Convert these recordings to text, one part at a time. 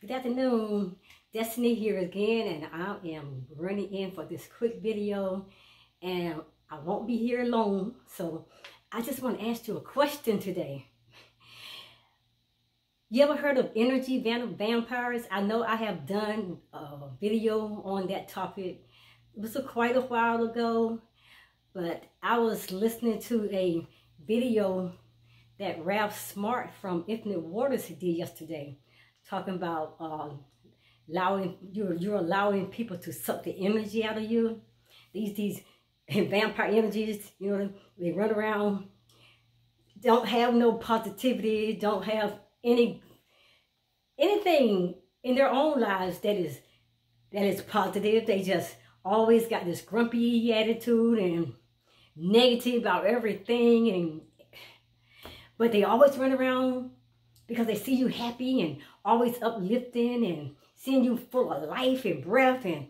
Good afternoon. Destiny here again, and I am running in for this quick video, and I won't be here alone. So I just want to ask you a question today. You ever heard of energy vampires? I know I have done a video on that topic. It was quite a while ago, but I was listening to a video that Ralph Smart from Infinite Waters did yesterday talking about um, allowing you're you're allowing people to suck the energy out of you. These these vampire energies, you know, they run around, don't have no positivity, don't have any anything in their own lives that is that is positive. They just always got this grumpy attitude and negative about everything and but they always run around because they see you happy and always uplifting and seeing you full of life and breath and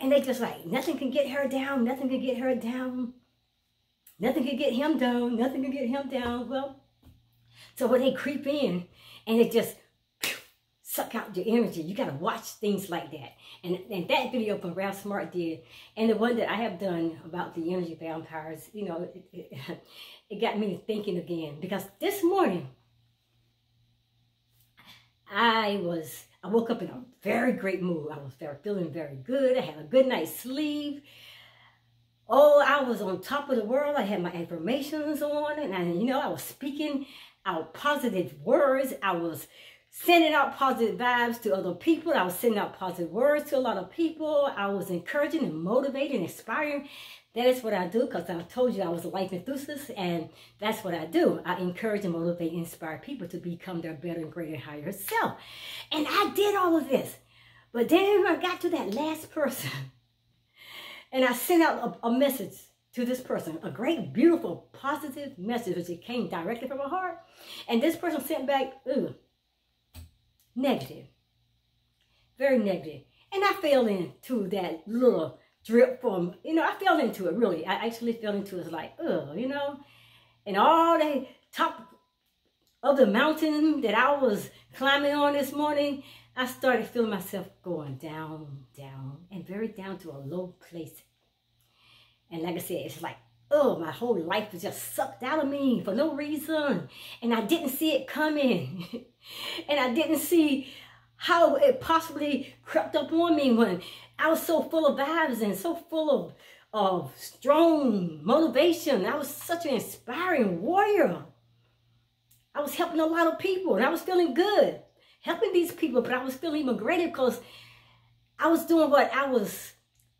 and they just like nothing can get her down nothing can get her down nothing can get him down nothing can get him down. Well so when they creep in and it just suck out your energy you got to watch things like that. And, and that video from Ralph Smart did and the one that I have done about the energy vampires you know it, it, it got me thinking again because this morning I was, I woke up in a very great mood. I was very, feeling very good. I had a good night's sleep. Oh, I was on top of the world. I had my affirmations on and, I, you know, I was speaking out positive words. I was sending out positive vibes to other people. I was sending out positive words to a lot of people. I was encouraging and motivating, inspiring. That is what I do because I told you I was a life enthusiast and that's what I do. I encourage and motivate inspire people to become their better and greater higher self. And I did all of this. But then I got to that last person and I sent out a, a message to this person, a great, beautiful, positive message which it came directly from my heart. And this person sent back, ooh, negative, very negative. And I fell into that little drip from, you know, I fell into it really. I actually fell into it like, oh, you know, and all the top of the mountain that I was climbing on this morning, I started feeling myself going down, down, and very down to a low place. And like I said, it's like, oh, my whole life was just sucked out of me for no reason. And I didn't see it coming. and I didn't see how it possibly crept up on me when I was so full of vibes and so full of, of strong motivation. I was such an inspiring warrior. I was helping a lot of people and I was feeling good helping these people, but I was feeling even greater because I was doing what I was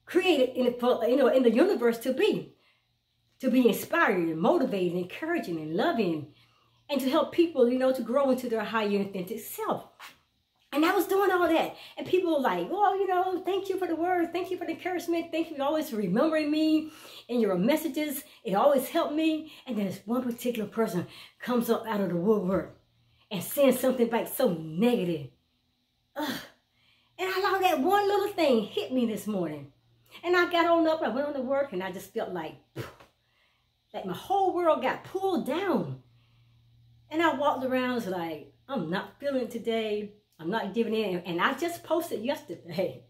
created in the, you know, in the universe to be. To be inspired and motivated, encouraging and loving, and to help people, you know, to grow into their higher authentic self. And I was doing all that. And people were like, well, you know, thank you for the word. Thank you for the encouragement. Thank you always for remembering me and your messages. It always helped me. And then this one particular person comes up out of the woodwork and saying something back so negative. Ugh. And I allowed that one little thing hit me this morning. And I got on up, I went on to work, and I just felt like, like my whole world got pulled down. And I walked around like, I'm not feeling today. I'm not giving in. And I just posted yesterday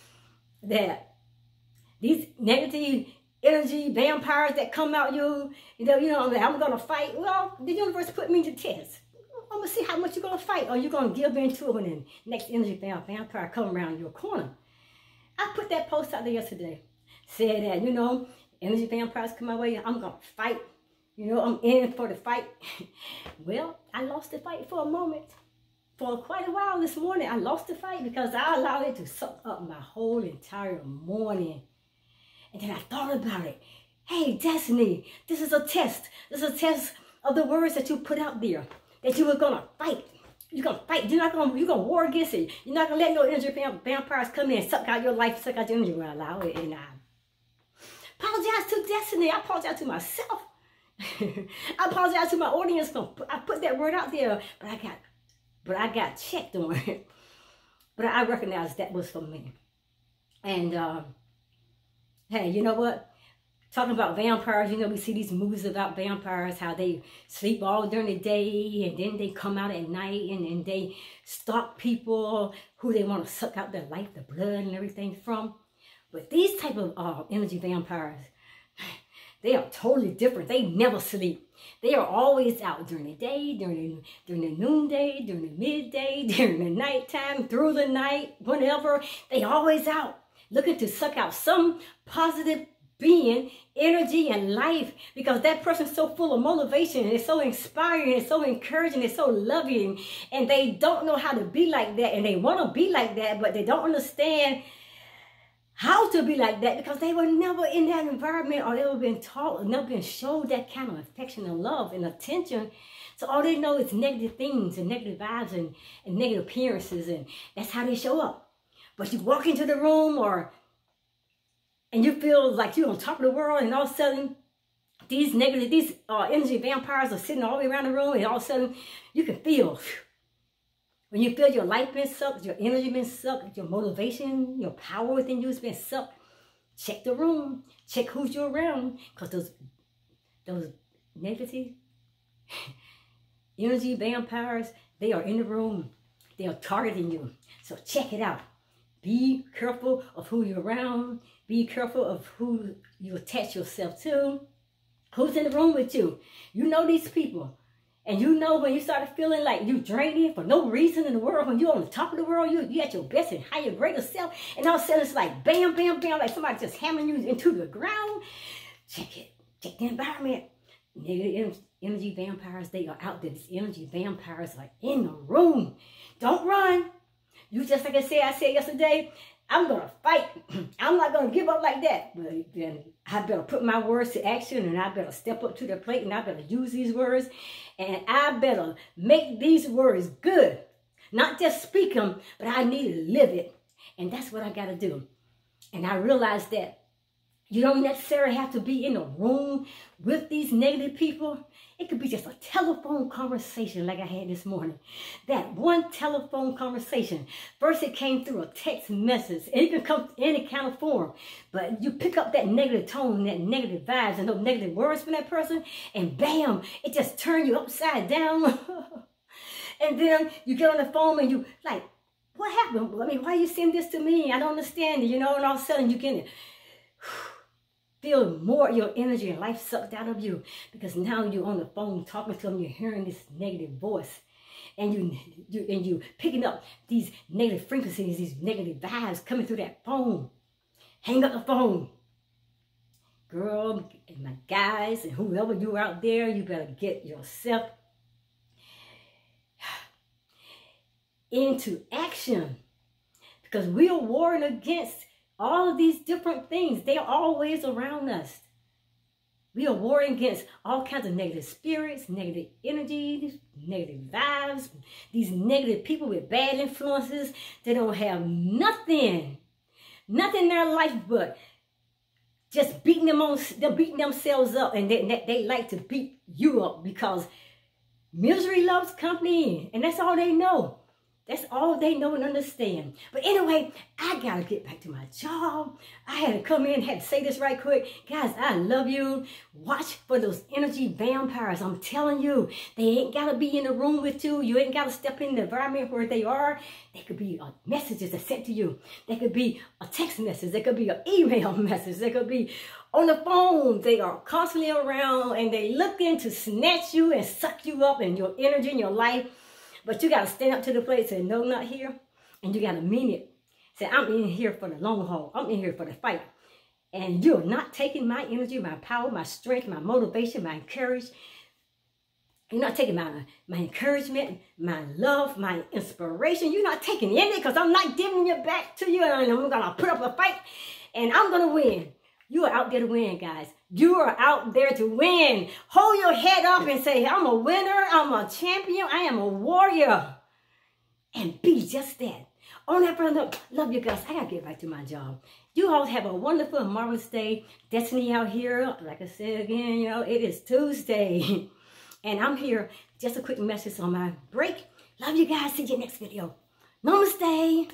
that these negative energy vampires that come out you, you know, you know, I'm going to fight. Well, the universe put me to test. I'm to see how much you're going to fight. You're going to give in to it when the next energy vampire come around your corner. I put that post out there yesterday. Said that, you know, energy vampires come my way. I'm going to fight. You know, I'm in for the fight. well, I lost the fight for a moment for quite a while this morning. I lost the fight because I allowed it to suck up my whole entire morning. And then I thought about it. Hey, Destiny, this is a test. This is a test of the words that you put out there. That you were going to fight. You're going to fight. You're not going to, you're to war against it. You're not going to let no energy vampires come in and suck out your life, suck out your energy. I allow it. And I apologize to Destiny. I apologize to myself. I apologize to my audience. I put that word out there, but I got but I got checked on it. But I recognized that was for me. And um, hey, you know what? talking about vampires, you know, we see these movies about vampires, how they sleep all during the day and then they come out at night and then they stalk people who they want to suck out their life, the blood and everything from. But these type of uh, energy vampires, they are totally different. They never sleep. They are always out during the day, during the, during the noonday, during the midday, during the nighttime, through the night, whenever. They always out looking to suck out some positive being, energy, and life because that person's so full of motivation and it's so inspiring, and so encouraging, and so loving, and they don't know how to be like that and they want to be like that, but they don't understand how to be like that because they were never in that environment or they were been taught or never been showed that kind of affection and love and attention. So all they know is negative things and negative vibes and, and negative appearances and that's how they show up. But you walk into the room or and you feel like you're on top of the world and all of a sudden these negative, these uh, energy vampires are sitting all the way around the room and all of a sudden you can feel when you feel your life been sucked, your energy been sucked, your motivation, your power within you has been sucked, check the room, check who's you around, because those those negative energy vampires, they are in the room. They are targeting you. So check it out. Be careful of who you're around. Be careful of who you attach yourself to. Who's in the room with you? You know these people. And you know when you started feeling like you draining for no reason in the world, when you're on the top of the world, you you at your best and higher, greater self, and all of a sudden it's like bam, bam, bam, like somebody just hammering you into the ground. Check it. Check the environment. Negative energy vampires, they are out there. These energy vampires are in the room. Don't run. You just like I said, I said yesterday, I'm gonna fight. I'm not gonna give up like that. But then I better put my words to action and I better step up to the plate and I better use these words and I better make these words good. Not just speak them, but I need to live it. And that's what I gotta do. And I realized that you don't necessarily have to be in a room with these negative people. It could be just a telephone conversation like I had this morning. That one telephone conversation. First it came through a text message. It can come in any kind of form. But you pick up that negative tone, that negative vibes, and those negative words from that person. And bam, it just turned you upside down. and then you get on the phone and you like, what happened? I mean, why you send this to me? I don't understand it, you know? And all of a sudden you get it feel more your energy and life sucked out of you because now you're on the phone talking to them, you're hearing this negative voice. And you, you and you picking up these negative frequencies, these negative vibes coming through that phone. Hang up the phone. Girl, and my guys, and whoever you are out there, you better get yourself into action. Because we are warring against all of these different things, they're always around us. We are warring against all kinds of negative spirits, negative energies, negative vibes, these negative people with bad influences. They don't have nothing, nothing in their life but just beating them on, they're beating themselves up and they, they, they like to beat you up because misery loves company and that's all they know. That's all they know and understand. But anyway, I got to get back to my job. I had to come in, had to say this right quick. Guys, I love you. Watch for those energy vampires. I'm telling you, they ain't got to be in the room with you. You ain't got to step in the environment where they are. They could be uh, messages that sent to you. They could be a text message. They could be an email message. They could be on the phone. They are constantly around and they looking to snatch you and suck you up and your energy and your life but you got to stand up to the plate and say, no, not here. And you got to mean it. Say, I'm in here for the long haul. I'm in here for the fight. And you're not taking my energy, my power, my strength, my motivation, my encouragement. You're not taking my, my encouragement, my love, my inspiration. You're not taking any because I'm not giving it back to you. And I'm going to put up a fight and I'm going to win. You are out there to win, guys. You are out there to win. Hold your head up and say, I'm a winner. I'm a champion. I am a warrior. And be just that. On that front love you guys. I got to get back to my job. You all have a wonderful marvelous day. Destiny out here. Like I said again, you know, it is Tuesday. And I'm here. Just a quick message on my break. Love you guys. See you next video. Namaste.